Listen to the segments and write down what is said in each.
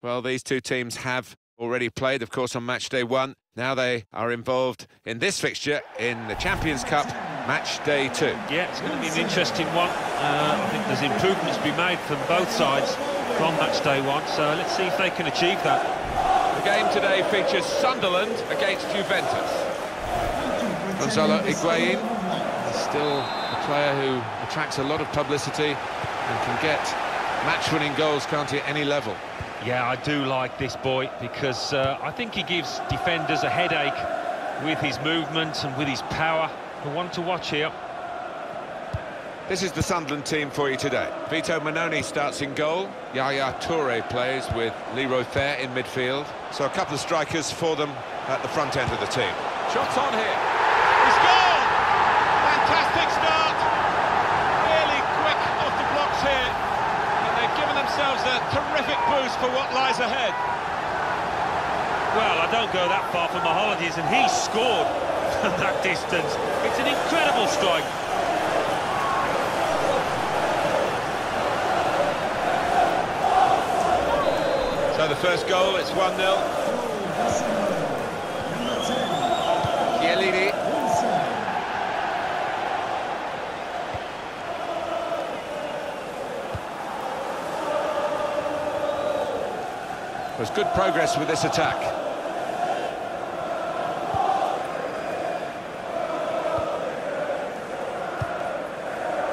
Well, these two teams have already played, of course, on match day one. Now they are involved in this fixture in the Champions Cup, match day two. Yeah, it's going to be an interesting one. Uh, I think there's improvements to be made from both sides from match day one, so let's see if they can achieve that. The game today features Sunderland against Juventus. Gonzalo Higuain is still a player who attracts a lot of publicity and can get match-winning goals, can't he, at any level. Yeah, I do like this boy because uh, I think he gives defenders a headache with his movement and with his power. The one to watch here. This is the Sunderland team for you today. Vito Mannone starts in goal. Yaya Toure plays with Leroy Fer in midfield. So a couple of strikers for them at the front end of the team. Shots on here. He's gone! Fantastic start! Really quick off the blocks here. And they've given themselves a terrific boost for what lies ahead. Well, I don't go that far from my holidays, and he scored from that distance. It's an incredible strike. So the first goal, it's 1-0. There's good progress with this attack.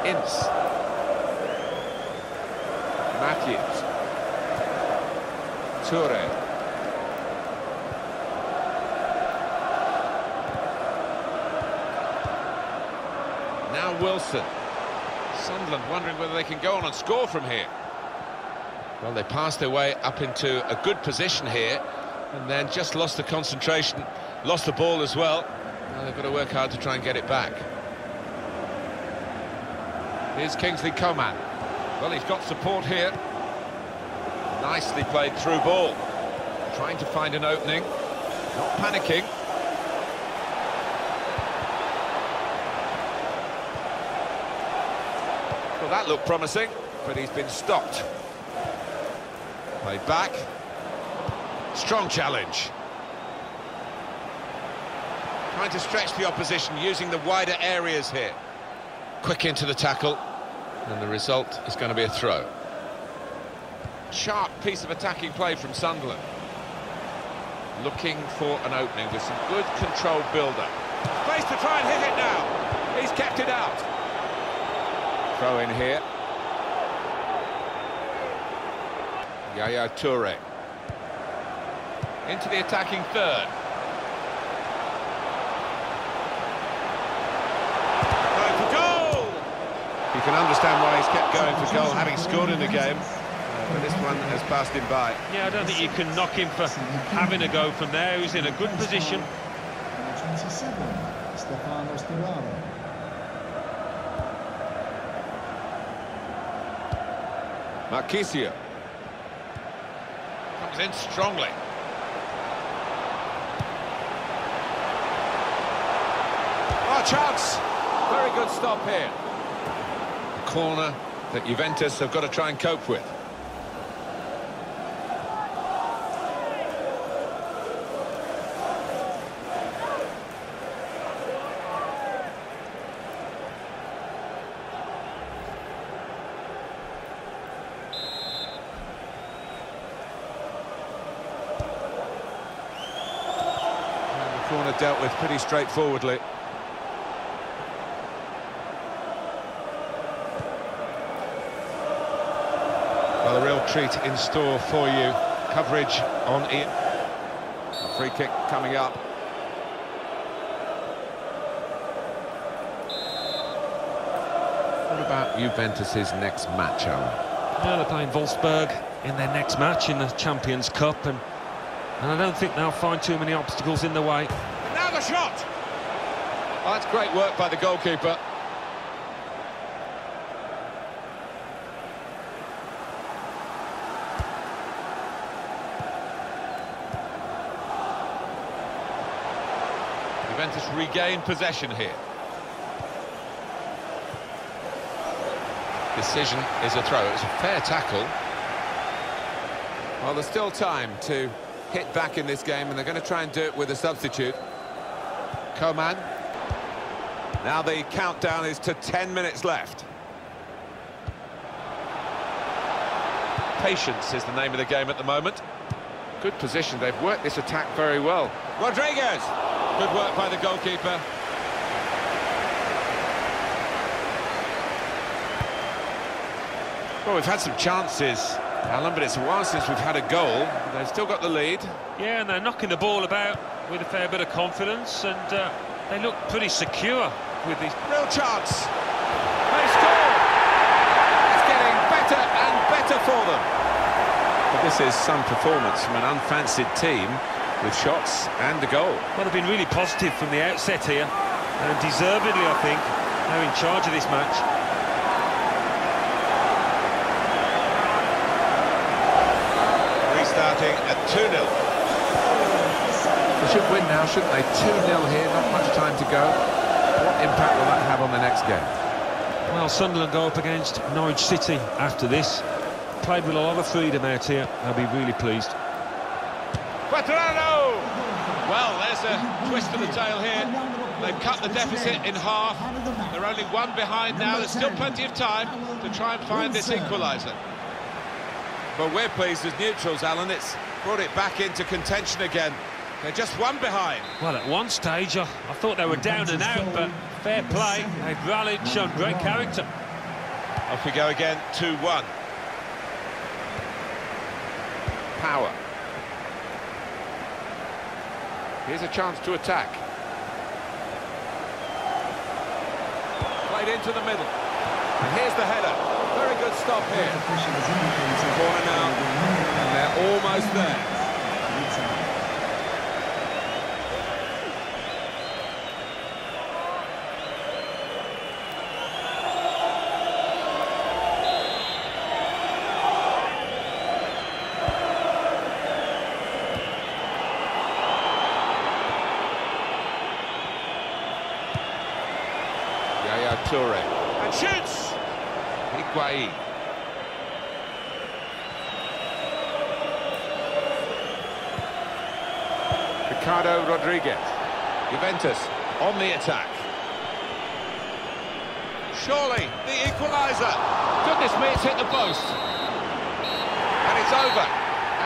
Ince. Matthews. Toure. Now Wilson. Sunderland wondering whether they can go on and score from here. Well, they passed their way up into a good position here and then just lost the concentration, lost the ball as well. Now they've got to work hard to try and get it back. Here's Kingsley Coman. Well, he's got support here. Nicely played through ball. Trying to find an opening. Not panicking. Well, that looked promising, but he's been stopped. Played back. Strong challenge. Trying to stretch the opposition using the wider areas here. Quick into the tackle, and the result is going to be a throw. Sharp piece of attacking play from Sunderland. Looking for an opening with some good controlled build-up. Space to try and hit it now. He's kept it out. Throw in here. Yaya Toure. Into the attacking third. Going for goal! You can understand why he's kept going for goal, having scored in the game. Uh, but this one has passed him by. Yeah, I don't think you can knock him for having a go from there. He's in a good position. 27, Stefano Sturaro. Marchisio. Comes in strongly. Oh, chance! Very good stop here. Corner that Juventus have got to try and cope with. And dealt with pretty straightforwardly. Well, a real treat in store for you. Coverage on it. A free kick coming up. What about Juventus's next match, Alan? Well, they're playing Wolfsburg in their next match in the Champions Cup, and, and I don't think they'll find too many obstacles in the way. Shot! Oh, that's great work by the goalkeeper. Juventus regain possession here. Decision is a throw. It's a fair tackle. Well, there's still time to hit back in this game, and they're going to try and do it with a substitute. Coman. Now the countdown is to 10 minutes left. Patience is the name of the game at the moment. Good position, they've worked this attack very well. Rodriguez! Good work by the goalkeeper. Well, we've had some chances, Alan, but it's a while since we've had a goal. They've still got the lead. Yeah, and they're knocking the ball about with a fair bit of confidence, and uh, they look pretty secure with this. Real chance. They score! It's getting better and better for them. But this is some performance from an unfancied team with shots and a goal. Well, they've been really positive from the outset here, and deservedly, I think, they're in charge of this match. Restarting at 2-0. They should win now, shouldn't they? 2-0 here, not much time to go. What impact will that have on the next game? Well, Sunderland go up against Norwich City after this. Played with a lot of freedom out here. They'll be really pleased. Cuadrado! Well, there's a twist to the tail here. They've cut the deficit in half. They're only one behind now. There's still plenty of time to try and find this equaliser. But we're pleased as neutrals, Alan. It's brought it back into contention again. They're just one behind. Well, at one stage, I, I thought they were down and out, but fair play. They've rallied, shown great character. Off we go again, 2-1. Power. Here's a chance to attack. Played into the middle. And here's the header. Very good stop here. Corner now. And they're almost there. Yaya Toure. And shoots! Higuain. Ricardo Rodriguez. Juventus on the attack. Surely the equaliser. Goodness me, it's hit the post. And it's over.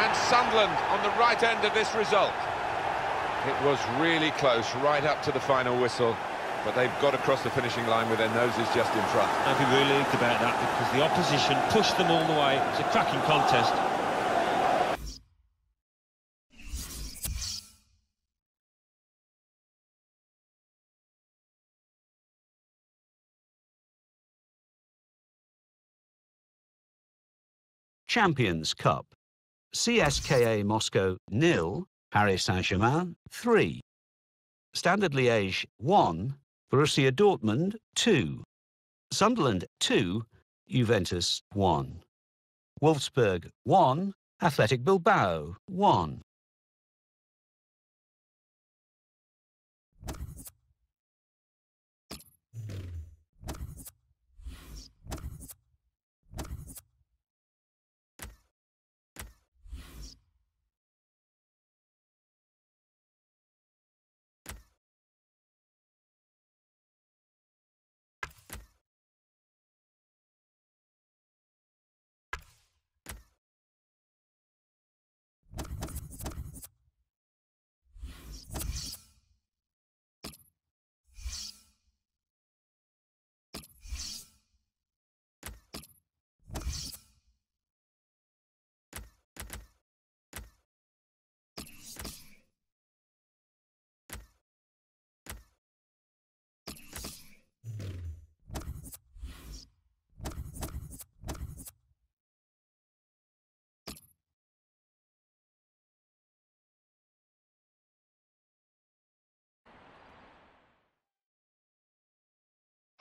And Sunderland on the right end of this result. It was really close, right up to the final whistle. But they've got across the finishing line with their noses just in front. I'd be relieved about that because the opposition pushed them all the way. It's a cracking contest. Champions Cup. CSKA Moscow nil, Paris Saint-Germain 3. Standard Liège 1, Borussia Dortmund 2. Sunderland 2, Juventus 1. Wolfsburg 1, Athletic Bilbao 1.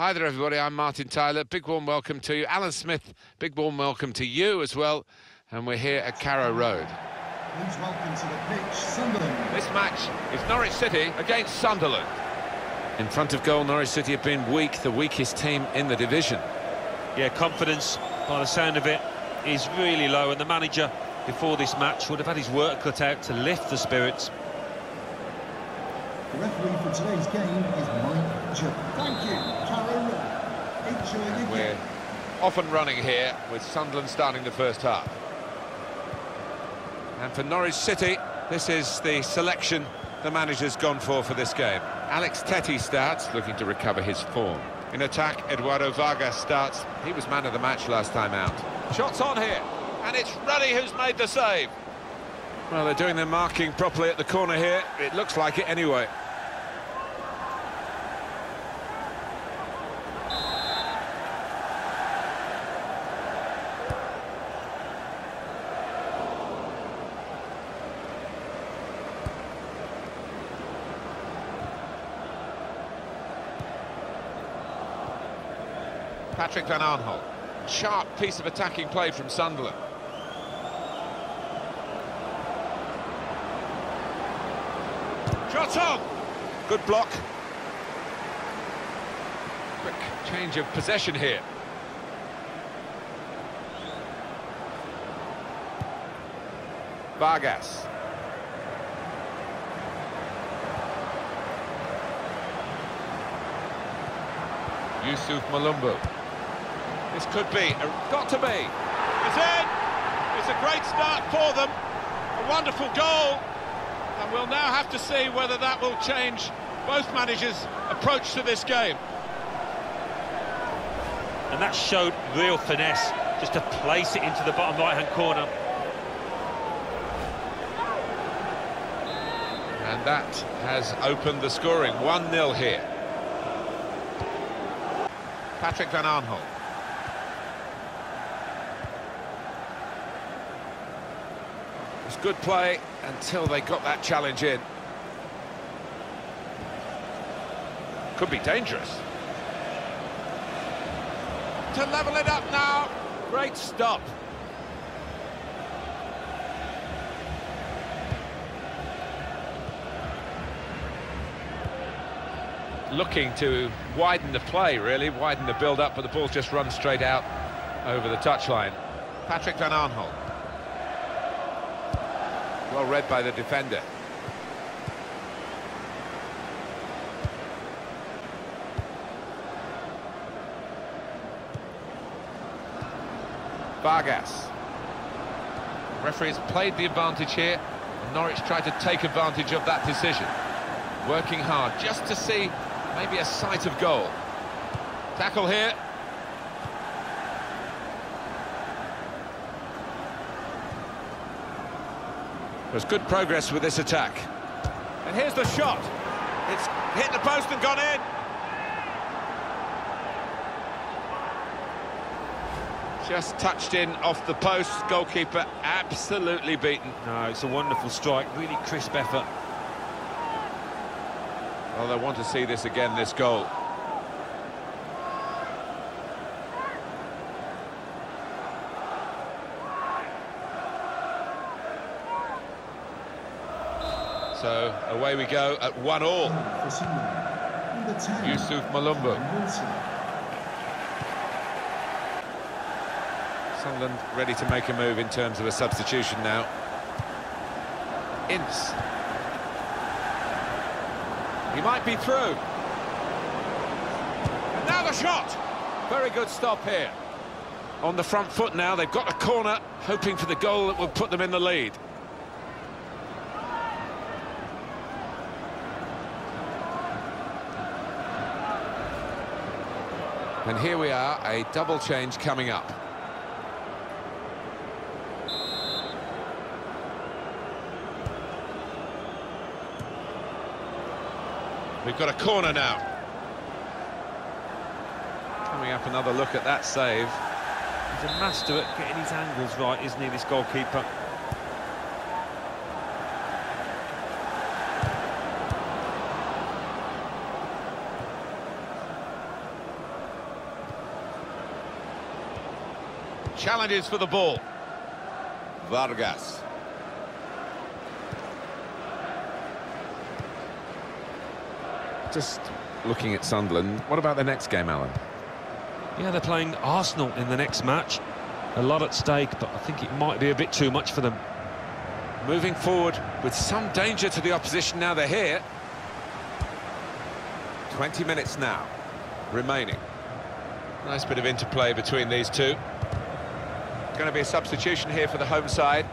Hi there, everybody. I'm Martin Tyler. Big warm welcome to you. Alan Smith, big warm welcome to you as well. And we're here at Carrow Road. Please welcome to the pitch, Sunderland. This match is Norwich City against Sunderland. In front of goal, Norwich City have been weak, the weakest team in the division. Yeah, confidence, by the sound of it, is really low, and the manager before this match would have had his work cut out to lift the spirits. Referee for today's game is Mike Joe. Thank you, Carol Enjoy the We're game. off and running here with Sunderland starting the first half. And for Norwich City, this is the selection the manager's gone for for this game. Alex Tettey starts, looking to recover his form. In attack, Eduardo Vargas starts. He was man of the match last time out. Shots on here, and it's Ruddy who's made the save. Well, they're doing their marking properly at the corner here. It looks like it anyway. Patrick Van Aanholt. Sharp piece of attacking play from Sunderland. Shots on! Good block. Quick change of possession here. Vargas. Youssouf Mulumbu. This could be, got to be. It's in! It's a great start for them. A wonderful goal. And we'll now have to see whether that will change both managers' approach to this game. And that showed real finesse, just to place it into the bottom right-hand corner. And that has opened the scoring. 1-0 here. Patrick Van Aanholt. It's good play until they got that challenge in. Could be dangerous. To level it up now. Great stop. looking to widen the play, really, widen the build-up, but the ball's just run straight out over the touchline. Patrick Van Aanholt. Well read by the defender. Vargas. Referees played the advantage here. Norwich tried to take advantage of that decision. Working hard just to see maybe a sight of goal. Tackle here. There's good progress with this attack. And here's the shot. It's hit the post and gone in. Just touched in off the post. Goalkeeper absolutely beaten. No, it's a wonderful strike, really crisp effort. Well, they want to see this again, this goal. So, away we go at one all. For Sunderland, number 10. Youssouf Mulumbu. Sunderland ready to make a move in terms of a substitution now. Ince. He might be through. The shot! Very good stop here. On the front foot now, they've got a corner, hoping for the goal that will put them in the lead. And here we are, a double change coming up. We've got a corner now. Coming up, another look at that save. He's a master at getting his angles right, isn't he, this goalkeeper? Challenges for the ball. Vargas. Just looking at Sunderland, what about the next game, Alan? Yeah, they're playing Arsenal in the next match. a lot at stake, but I think it might be a bit too much for them. Moving forward with some danger to the opposition now they're here. 20 minutes now remaining. Nice bit of interplay between these two. Going to be a substitution here for the home side.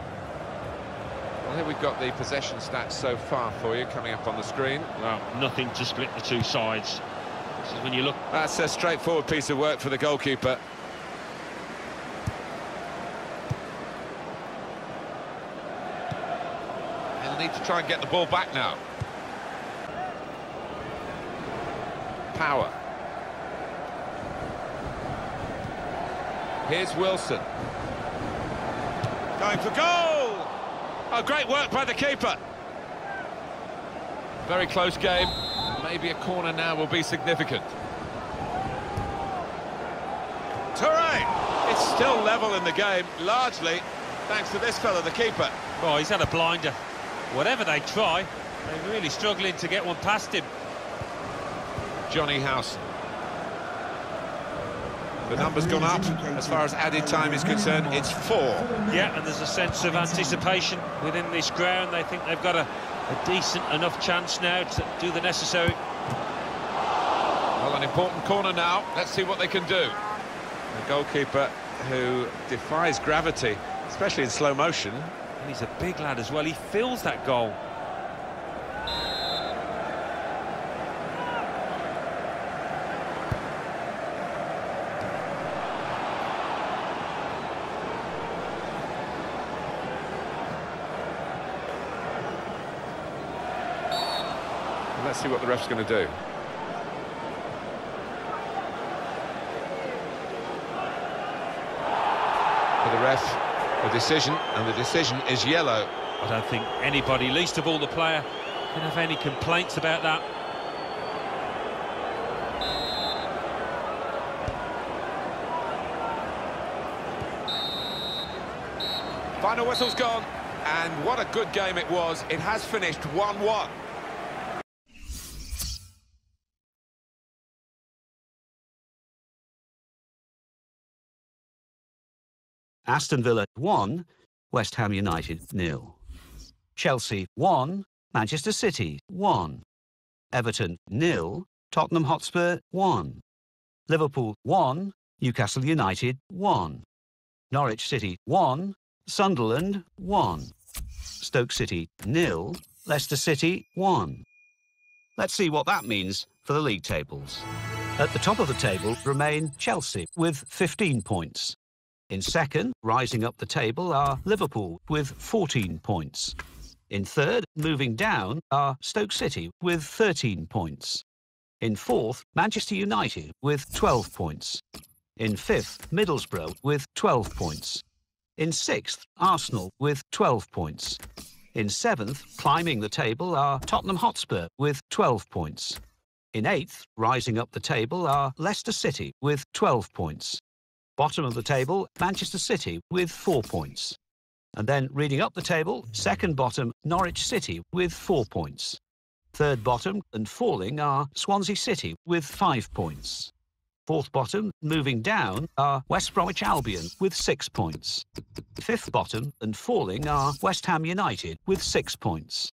Well, here we've got the possession stats so far for you coming up on the screen. Well, nothing to split the two sides. This is when you look... That's a straightforward piece of work for the goalkeeper. He'll need to try and get the ball back now. Power. Here's Wilson. Going for goal! Oh, great work by the keeper. Very close game. Maybe a corner now will be significant. Toure! It's still level in the game, largely thanks to this fella, the keeper. Oh, he's had a blinder. Whatever they try, they're really struggling to get one past him. Jonny Howson. The number's gone up. As far as added time is concerned, it's four. Yeah, and there's a sense of anticipation within this ground. They think they've got a, a decent enough chance now to do the necessary. Well, an important corner now. Let's see what they can do. The goalkeeper who defies gravity, especially in slow motion. And he's a big lad as well. He fills that goal. See what the ref's going to do. For the ref, the decision, and the decision is yellow. I don't think anybody, least of all the player, can have any complaints about that. Final whistle's gone, and what a good game it was. It has finished 1-1. Aston Villa 1, West Ham United nil. Chelsea 1, Manchester City 1. Everton nil, Tottenham Hotspur 1. Liverpool 1, Newcastle United 1. Norwich City 1, Sunderland 1. Stoke City nil, Leicester City 1. Let's see what that means for the league tables. At the top of the table remain Chelsea with 15 points. In second, rising up the table, are Liverpool with 14 points. In third, moving down, are Stoke City with 13 points. In fourth, Manchester United with 12 points. In fifth, Middlesbrough with 12 points. In sixth, Arsenal with 12 points. In seventh, climbing the table, are Tottenham Hotspur with 12 points. In eighth, rising up the table, are Leicester City with 12 points. Bottom of the table, Manchester City with four points. And then reading up the table, second bottom, Norwich City with four points. Third bottom and falling are Swansea City with five points. Fourth bottom, moving down, are West Bromwich Albion with six points. Fifth bottom and falling are West Ham United with six points.